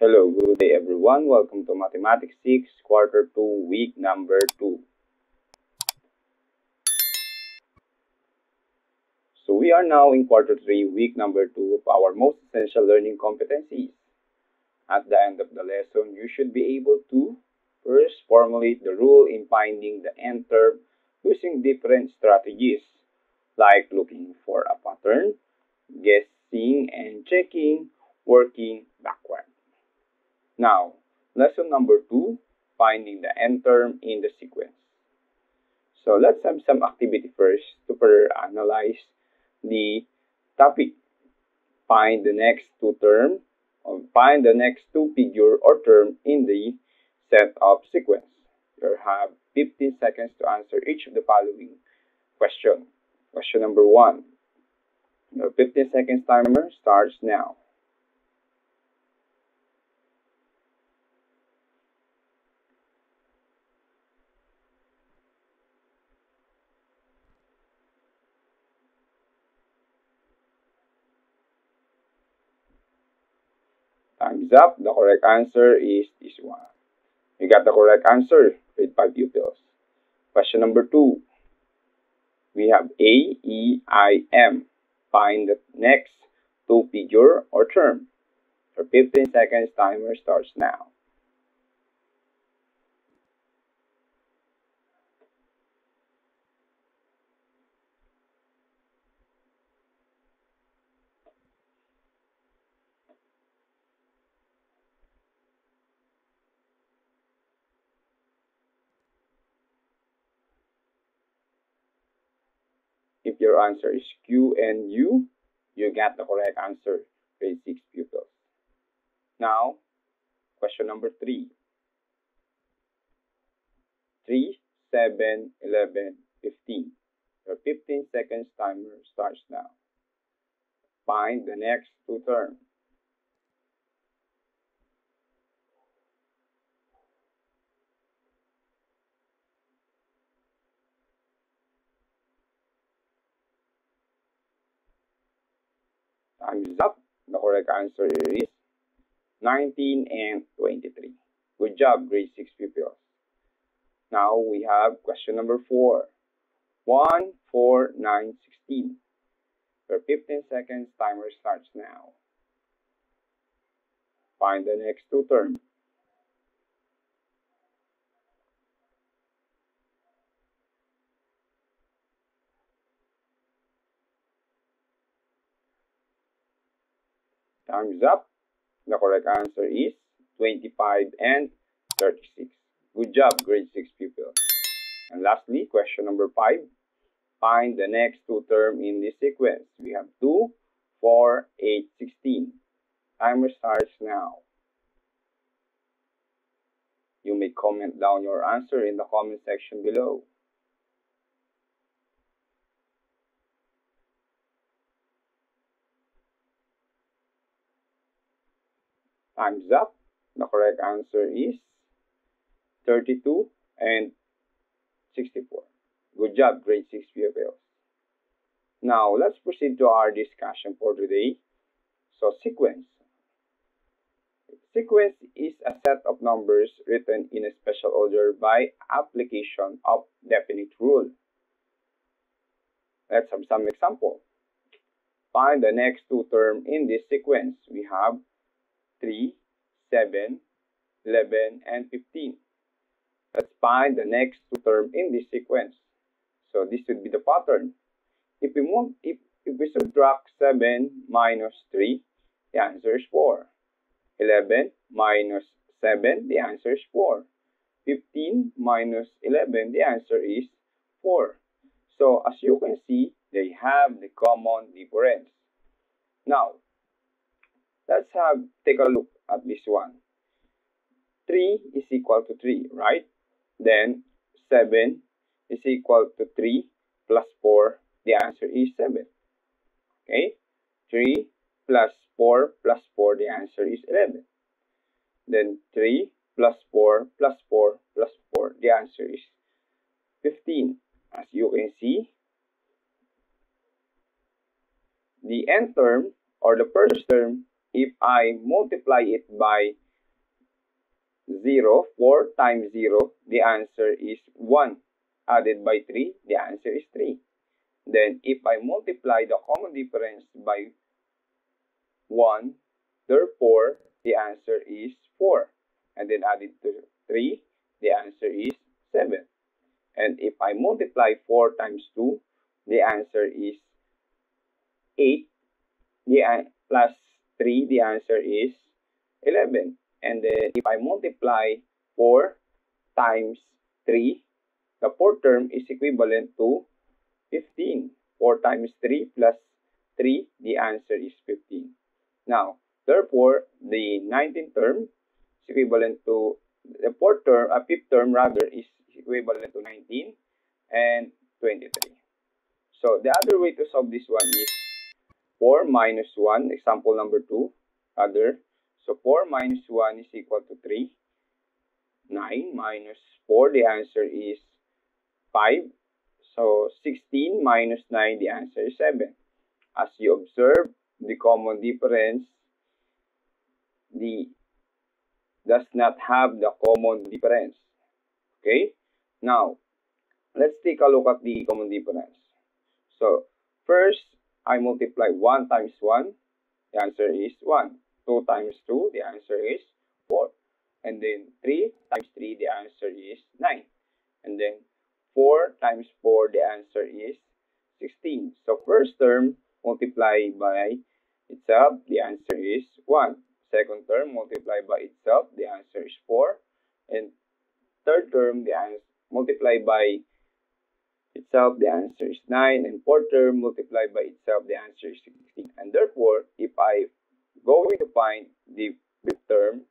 Hello, good day everyone. Welcome to Mathematics 6, Quarter 2, Week number 2. So we are now in Quarter 3, Week number 2 of our most essential learning competencies. At the end of the lesson, you should be able to first formulate the rule in finding the n term using different strategies like looking for a pattern, guessing and checking, working backward. Now, lesson number two, finding the n term in the sequence. So let's have some activity first to further analyze the topic. Find the next two term, or find the next two figure or term in the set of sequence. You have 15 seconds to answer each of the following question. Question number one. Your 15 seconds timer starts now. Time's up. The correct answer is this one. You got the correct answer with 5 pupils. Question number 2. We have A, E, I, M. Find the next two figure or term. Your 15 seconds timer starts now. If your answer is Q and U, you get the correct answer, grade 6 pupils. Now, question number 3. 3, 7, 11, 15. Your 15 seconds timer starts now. Find the next two terms. Time is up. The correct answer is 19 and 23. Good job, grade 6 pupils. Now we have question number 4. 1, 4, 9, 16. Your 15 seconds timer starts now. Find the next two terms. Time's up. The correct answer is 25 and 36. Good job, grade 6 pupils. And lastly, question number 5. Find the next two term in this sequence. We have 2, 4, 8, 16. Timer starts now. You may comment down your answer in the comment section below. Time's up. The correct answer is 32 and 64. Good job, grade 6 pupils. Now, let's proceed to our discussion for today. So, sequence. Sequence is a set of numbers written in a special order by application of definite rule. Let's have some example. Find the next two terms in this sequence. We have 3, 7, 11, and 15. Let's find the next two terms in this sequence. So this would be the pattern. If we move, if, if we subtract 7 minus 3, the answer is 4. 11 minus 7, the answer is 4. 15 minus 11, the answer is 4. So as you can see, they have the common difference. Now, let's have take a look at this one. 3 is equal to 3, right? Then 7 is equal to 3 plus 4. The answer is 7. Okay? 3 plus 4 plus 4. The answer is 11. Then 3 plus 4 plus 4 plus 4. The answer is 15. As you can see, the n term or the first term if I multiply it by 0, 4 times 0, the answer is 1. Added by 3, the answer is 3. Then, if I multiply the common difference by 1, therefore, the answer is 4. And then added to 3, the answer is 7. And if I multiply 4 times 2, the answer is 8. The, plus 3, the answer is 11. And then if I multiply 4 times 3, the fourth term is equivalent to 15. 4 times 3 plus 3, the answer is 15. Now, therefore, the 19th term is equivalent to the fourth term, a fifth term rather, is equivalent to 19 and 23. So, the other way to solve this one is 4 minus 1, example number 2, other. So, 4 minus 1 is equal to 3. 9 minus 4, the answer is 5. So, 16 minus 9, the answer is 7. As you observe, the common difference the does not have the common difference. Okay? Now, let's take a look at the common difference. So, first, I multiply 1 times 1. The answer is 1. 2 times 2, the answer is 4. And then 3 times 3, the answer is 9. And then 4 times 4, the answer is 16. So first term multiplied by itself, the answer is 1. Second term multiplied by itself, the answer is 4. And third term, the answer multiplied by itself, the answer is 9. And fourth term multiplied by itself, the answer is 16. And therefore, if I going to find the fifth term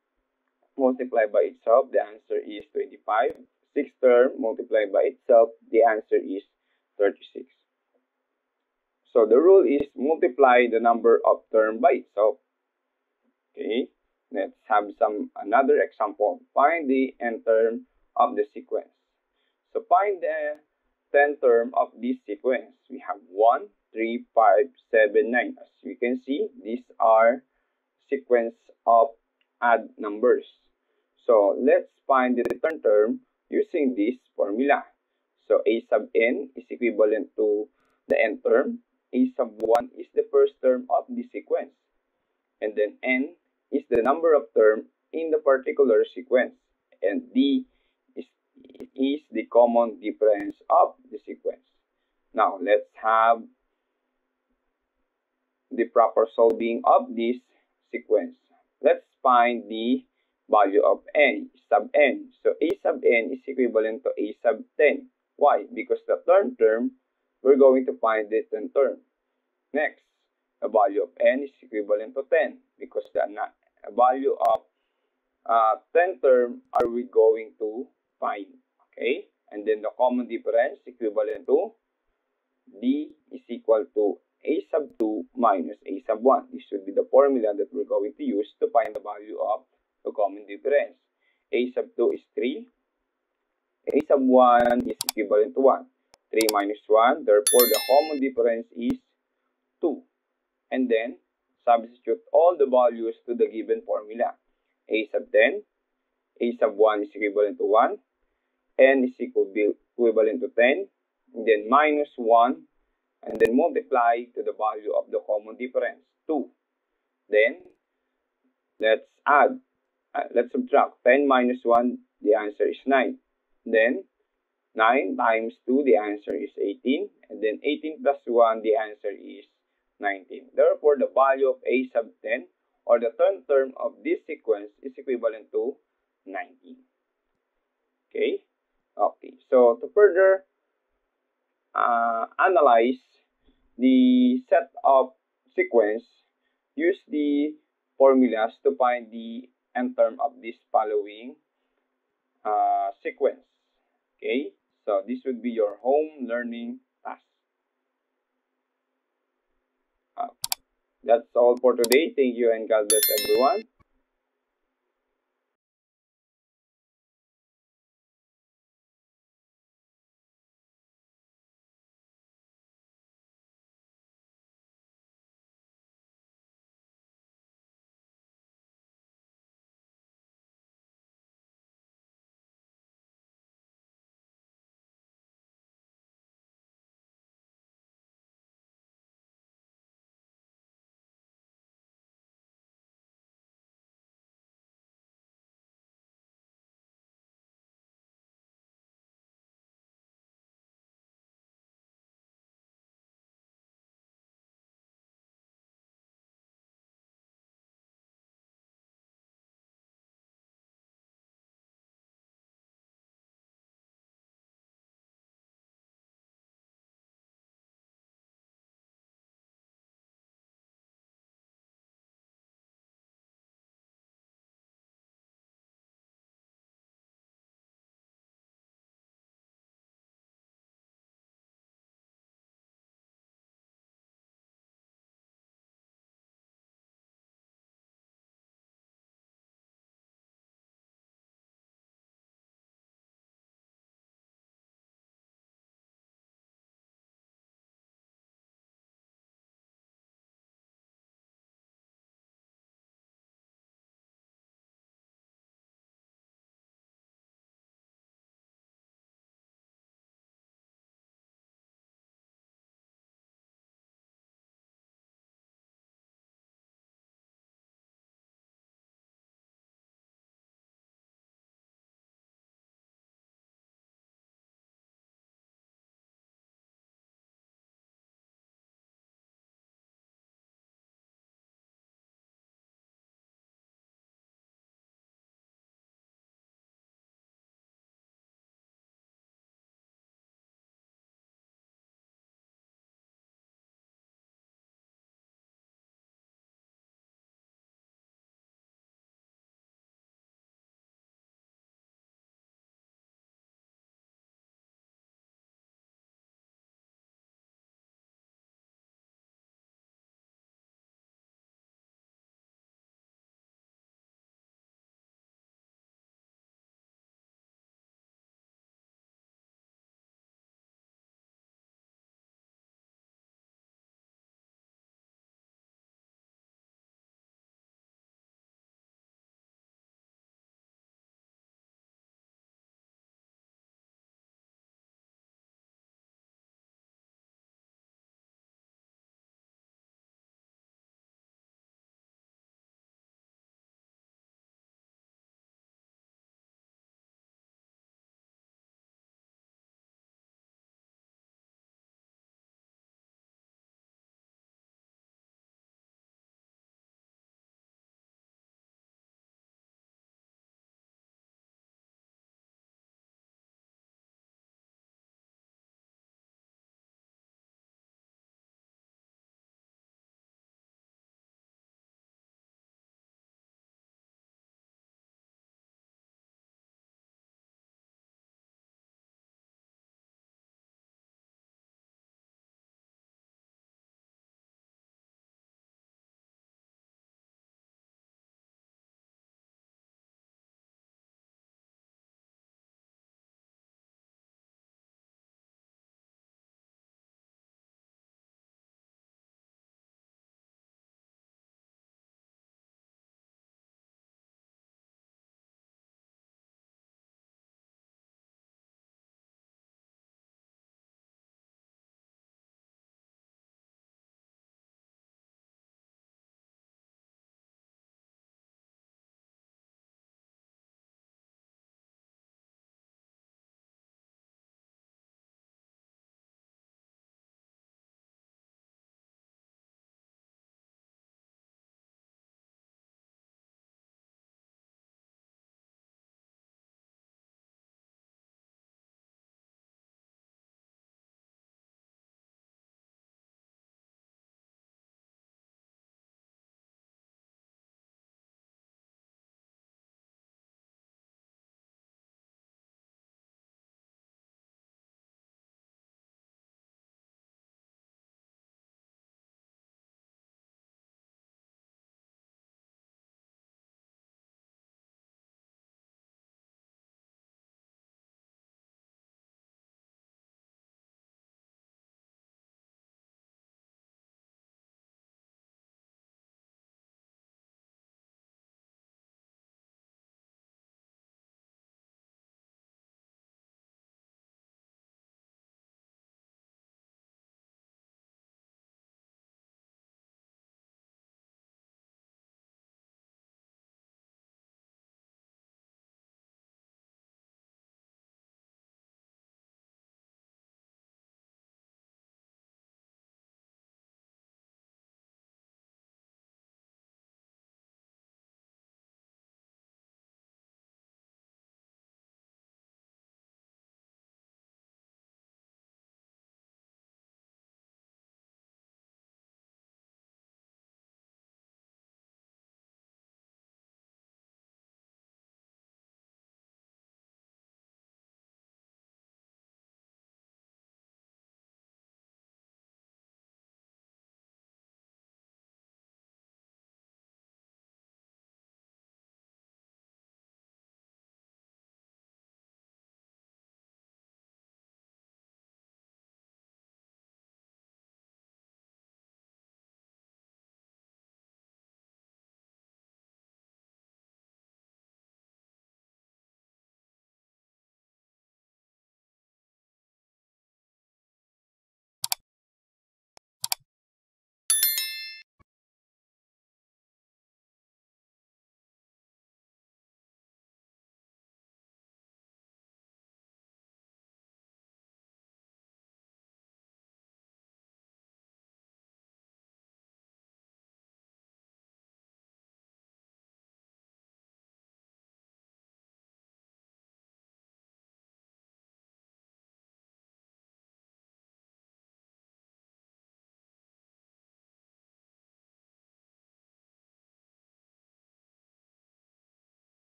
multiplied by itself, the answer is 25. Sixth term multiplied by itself, the answer is 36. So the rule is multiply the number of term by itself. Okay, let's have some another example. Find the n term of the sequence. So find the 10 term of this sequence. We have 1, 3, 5, 7, 9. As you can see, these are sequence of odd numbers. So let's find the return term using this formula. So a sub n is equivalent to the n term. a sub 1 is the first term of the sequence. And then n is the number of term in the particular sequence. And d is, the common difference of the sequence. Now, let's have the proper solving of this sequence. Let's find the value of n, sub n. So a sub n is equivalent to a sub 10. Why? Because the third term, we're going to find the 10th term. Next, the value of n is equivalent to 10 because the value of uh, 10 term are we going to find. Okay? And then the common difference equivalent to d is equal to a sub 2 minus a sub 1. This should be the formula that we're going to use to find the value of the common difference. a sub 2 is 3. a sub 1 is equivalent to 1. 3 minus 1. Therefore, the common difference is 2. And then, substitute all the values to the given formula. a sub 10. a sub 1 is equivalent to 1. N is equal to equivalent to 10. And then minus 1 and then multiply to the value of the common difference, 2. Then, let's add, uh, let's subtract 10 minus 1, the answer is 9. Then, 9 times 2, the answer is 18. And then 18 plus 1, the answer is 19. Therefore, the value of a sub 10 or the third term of this sequence is equivalent to 19. Okay? Okay. So, to further uh, analyze the set of sequence, use the formulas to find the n term of this following uh, sequence. Okay, so this would be your home learning task. Uh, that's all for today. Thank you and God bless everyone.